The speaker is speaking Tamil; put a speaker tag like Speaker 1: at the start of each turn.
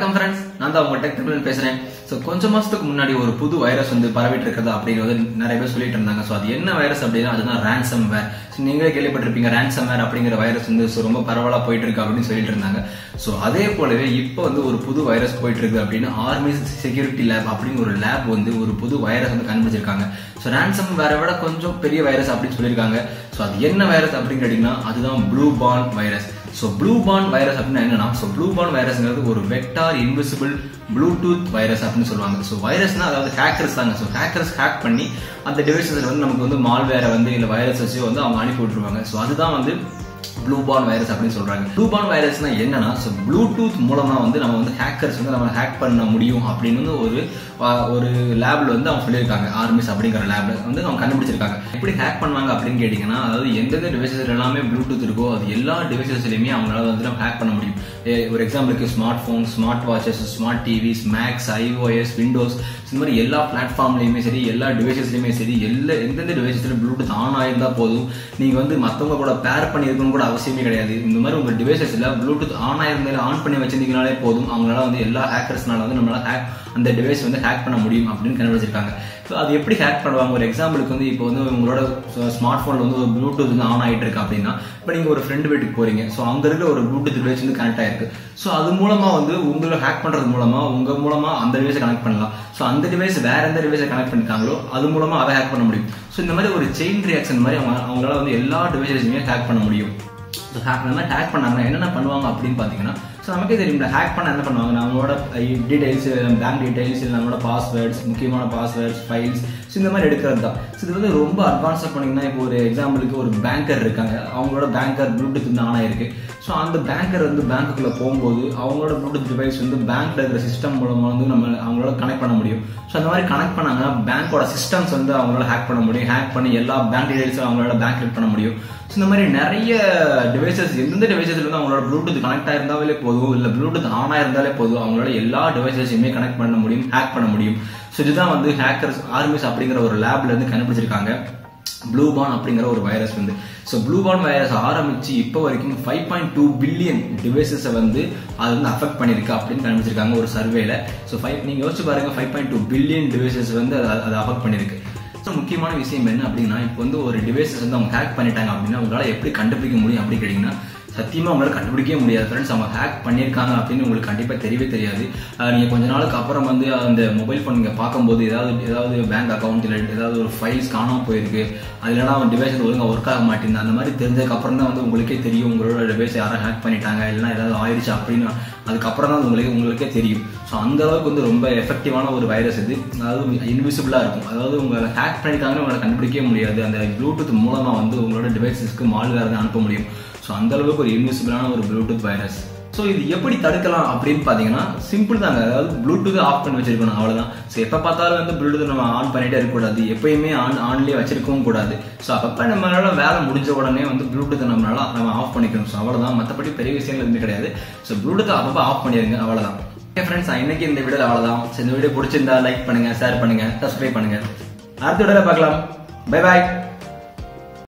Speaker 1: வணக்கம் ஃப்ரெண்ட்ஸ் நான் தான் உங்க டெக் தமிழ் பேசுறேன். ஸோ கொஞ்ச மாசத்துக்கு முன்னாடி ஒரு புது வைரஸ் வந்து பரவிட்டு இருக்கிறது அப்படிங்கிறது நிறைய பேர் சொல்லிட்டு இருந்தாங்க. ஸோ அது என்ன வைரஸ் அப்படின்னா அதுதான் ரேன்சம் வேர் ஸோ நீங்களே கேள்விப்பட்டிருப்பீங்க ரேன்சம் வேர் அப்படிங்கிற வைரஸ் வந்து ஸோ ரொம்ப பரவலாக போயிட்டு இருக்கு அப்படின்னு சொல்லிட்டு இருந்தாங்க. ஸோ அதே போலவே இப்போ வந்து ஒரு புது வைரஸ் போயிட்டு இருக்கு அப்படின்னு ஆர்மி செக்யூரிட்டி லேப் அப்படிங்கிற ஒரு லேப் வந்து ஒரு புது வைரஸ் வந்து கண்டுபிடிச்சிருக்காங்க. ஸோ ரேன்சம் வேற விட கொஞ்சம் பெரிய வைரஸ் அப்படின்னு சொல்லியிருக்காங்க. ஸோ அது என்ன வைரஸ் அப்படின்னு கேட்டிங்கன்னா அதுதான் BlueBorne virus so BlueBorne virus அப்படின்னா என்னன்னா ஸோ ப்ளூ பான் வைரஸ்ங்கிறது ஒரு வெக்டார் இன்விசிபிள் ப்ளூடூத் வைரஸ் அப்படின்னு சொல்லுவாங்க. ஸோ வைரஸ்னா அதாவது ஹேக்கர்ஸ் தாங்க. ஸோ ஹேக்கர்ஸ் ஹேக் பண்ணி அந்த டிவைசஸில் வந்து நமக்கு வந்து மால்வேரை வந்து இல்லை வைரஸஸ் வந்து அவங்க அனுப்பி விட்டுருவாங்க. ஸோ அதுதான் வந்து ப்ளூபான் வைரஸ் அப்படின்னு சொல்றாங்க. ப்ளூபான் வைரஸ்னா என்னன்னா ஸோ ப்ளூடூத் மூலமா வந்து நம்ம வந்து ஹேக்கர்ஸ் வந்து நம்ம ஹேக் பண்ண முடியும் அப்படின்னு வந்து ஒரு ஒரு லேப்ல வந்து அவங்க சொல்லியிருக்காங்க. ஆர்மிஸ் அப்படிங்கிற லேப்ல வந்து அவங்க கண்டுபிடிச்சிருக்காங்க. எப்படி ஹேக் பண்ணுவாங்க அப்படின்னு கேட்டீங்கன்னா அதாவது எந்தெந்த டிவைசஸ் எல்லாமே ப்ளூடூத் இருக்கோ அது எல்லா டிவைசஸ்லையுமே அவங்களால வந்து நம்ம ஹேக் பண்ண முடியும். ஏ, ஒரு எக்ஸாம்பிளுக்கு smart phone smart watches smart TVs Macs iOS Windows இந்த மாதிரி எல்லா பிளாட்ஃபார்ம்லையுமே சரி எல்லா டிவைசஸ்லையுமே சரி எல்லா எந்தெந்த டிவைசஸ்லையும் ப்ளூடூத் ஆன் ஆயிருந்தா போதும். நீங்க வந்து மற்றவங்க கூட பேர் பண்ணி இருக்கணும் கூட அவசியமே கிடையாது. இந்த மாதிரி உங்கள் டிவைசஸில் ப்ளூடூத் ஆன் ஆயிருந்தாலும் ஆன் பண்ணி வச்சிருந்தீங்கனாலே போதும். அவங்களால வந்து எல்லா ஹேக்கர்ஸ்னால வந்து நம்மளால ஹேக் அந்த டிவைஸ் வந்து ஹேக் பண்ண முடியும் அப்படின்னு கண்டுபிடிச்சிருக்காங்க. ஸோ அது எப்படி ஹேக் பண்ணுவாங்க? ஒரு எக்ஸாம்பிளுக்கு வந்து இப்போ வந்து உங்களோட ஸ்மார்ட் ஃபோனில் வந்து ஒரு ப்ளூடூத் வந்து ஆன் ஆகிட்டு இருக்கு அப்படின்னா இப்போ நீங்கள் ஒரு ஃப்ரெண்டு வீட்டுக்கு போகிறீங்க ஸோ அங்கே இருக்கிற ஒரு ப்ளூடூத் டிவைஸ் வந்து கனெக்ட் ஆயிருக்கு. ஸோ அது மூலமாக வந்து உங்களை ஹேக் பண்ணுறது மூலமாக உங்கள் மூலமாக அந்த டிவைஸை கனெக்ட் பண்ணலாம். ஸோ அந்த டிவைஸ் வேற எந்த டிவைஸை கனெக்ட் பண்ணிருக்காங்களோ அது மூலமாக அதை ஹேக் பண்ண முடியும். ஸோ இந்த மாதிரி ஒரு செயின் ரியாக்ஷன் மாதிரி அவங்க அவங்களால வந்து எல்லா டிவைஸஸுமே ஹேக் பண்ண முடியும். ஹேக் இந்த மாதிரி ஹேக் பண்ணாங்கன்னா என்னென்ன பண்ணுவாங்க அப்படின்னு பார்த்தீங்கன்னா ஸோ நமக்கே தெரியும் ஹேக் பண்ண என்ன பண்ணுவாங்க? நம்மளோட டீடைல்ஸ் பேங்க் டீடைல்ஸ் இல்லை நம்மளோட பாஸ்வேர்ட்ஸ் முக்கியமான பாஸ்வேர்ட்ஸ் ஃபைல்ஸ் ஸோ இந்த மாதிரி எடுக்கிறது தான். ஸோ இது வந்து ரொம்ப அட்வான்ஸாக பண்ணிங்கன்னா இப்போ ஒரு எக்ஸாம்பிளுக்கு ஒரு பேங்கர் இருக்காங்க. அவங்களோட பேங்கர் ப்ளூடூத் வந்து ஆன் ஆயிருக்கு ஸோ அந்த பேங்கர் வந்து பேங்க்குள்ளே போகும்போது அவங்களோட ப்ளூடூத் டிவைஸ் வந்து பேங்க்ல இருக்கிற சிஸ்டம் மூலமாக வந்து நம்ம அவங்களோட கனெக்ட் பண்ண முடியும். ஸோ அந்த மாதிரி கனெக்ட் பண்ணாங்கன்னா பேங்கோட சிஸ்டம்ஸ் வந்து அவங்களால ஹேக் பண்ண முடியும். ஹேக் பண்ணி எல்லா பேங்க் டீடைல்ஸும் அவங்களால பேங்க் ஹெல்ப் பண்ண முடியும். ஸோ இந்த மாதிரி நிறைய டிவைசஸ் எந்தெந்த டிவைசஸ்ல வந்து அவங்களோட ப்ளூடூத் கனெக்ட் ஆயிருந்தாலே போதும் இல்லை ப்ளூடூத் ஆன் இருந்தாலே போதும் அவங்களோட எல்லா டிவைசஸையுமே கனெக்ட் பண்ண முடியும் ஹேக் பண்ண முடியும். ஸோ இதுதான் வந்து ஹேக்கர்ஸ் ஆர்மிஸ் அப்படிங்கிற ஒரு லேப்ல இருந்து கண்டுபிடிச்சிருக்காங்க. ப்ளூபான் அப்படிங்கிற ஒரு வைரஸ் வந்து. ஸோ ப்ளூபான் வைரஸ் ஆரம்பிச்சு இப்போ வரைக்கும் ஃபைவ் பாயிண்ட் டூ பில்லியன் டிவைசஸை வந்து அது வந்து அஃபெக்ட் பண்ணிருக்கு அப்படின்னு கண்டுபிடிச்சிருக்காங்க ஒரு சர்வேல ஸோ ஃபைவ் நீங்க யோசிச்சு பாருங்க five point two billion devices வந்து அது அஃபெக்ட் பண்ணியிருக்கு. ஸோ முக்கியமான விஷயம் என்ன அப்படின்னா இப்போ வந்து ஒரு டிவைசஸ் வந்து அவங்க ஹேக் பண்ணிட்டாங்க அப்படின்னா உங்களால் எப்படி கண்டுபிடிக்க முடியும் அப்படி கேட்டிங்கன்னா சத்தியமாக உங்களால் கண்டுபிடிக்கவே முடியாது ஃப்ரெண்ட்ஸ் அவங்க ஹேக் பண்ணியிருக்காங்க அப்படின்னு உங்களுக்கு கண்டிப்பாக தெரியவே தெரியாது. நீங்கள் கொஞ்ச நாளுக்கு அப்புறம் வந்து அந்த மொபைல் ஃபோன் நீங்கள் பார்க்கும்போது ஏதாவது ஏதாவது பேங்க் அக்கௌண்ட் இல்லை ஏதாவது ஒரு ஃபைல்ஸ் காணாம போயிருக்கு. அது அவன் டிவைஸ் ஒழுங்காக ஒர்க் ஆக மாட்டேங்குது. அந்த மாதிரி தெரிஞ்சதுக்கப்புறம் தான் வந்து உங்களுக்கே தெரியும். உங்களோட டிவைஸ் யாரும் ஹேக் பண்ணிட்டாங்க இல்லைனா ஏதாவது ஆயிடுச்சு அப்படின்னு. அதுக்கப்புறம் தான் உங்களுக்கு உங்களுக்கே தெரியும். ஸோ அந்த அளவுக்கு வந்து ரொம்ப எஃபெக்டிவான ஒரு வைரஸ் இது. அதாவது இன்விசிபிளாக இருக்கும். அதாவது உங்களை ஹேக் பண்ணிட்டாங்கன்னு உங்களை கண்டுபிடிக்கவே முடியாது. அந்த ப்ளூடூத் மூலமாக வந்து உங்களோட டிவைசஸ்க்கு மால்வேர் அனுப்ப முடியும். ஸோ அந்த அளவுக்கு ஒரு இன்விசிபிளான ஒரு ப்ளூடூத் வைரஸ் ஸோ இது எப்படி தடுக்கலாம் அப்படின்னு பார்த்தீங்கன்னா சிம்பிள் தாங்க. அதாவது ப்ளூடூத் ஆஃப் பண்ணி வச்சிருக்கணும் அவ்வளோதான் ஸோ எப்போ பார்த்தாலும் வந்து ப்ளூடூத் நம்ம ஆன் பண்ணிட்டே இருக்கக்கூடாது எப்பயுமே ஆன் ஆன்லேயே வச்சிருக்கவும் கூடாது. ஸோ அப்பப்போ நம்மளால வேலை முடிஞ்ச உடனே வந்து ப்ளூடூத் நம்மளால நம்ம ஆஃப் பண்ணிக்கணும். ஸோ அவ்வளோதான் மற்றபடி பெரிய விஷயங்கள் எதுவுமே கிடையாது. ஸோ ப்ளூடூத் அப்பப்போ ஆஃப் பண்ணிடுங்க அவ்வளோதான் ஓகே ஃப்ரெண்ட்ஸ் இன்னைக்கு இந்த வீடியோ அவ்வளோதான் ஸோ இந்த வீடியோ பிடிச்சிருந்தா லைக் பண்ணுங்க ஷேர் பண்ணுங்க சப்ஸ்கிரைப் பண்ணுங்க. அடுத்த வீடியோவில் பார்க்கலாம். Bye bye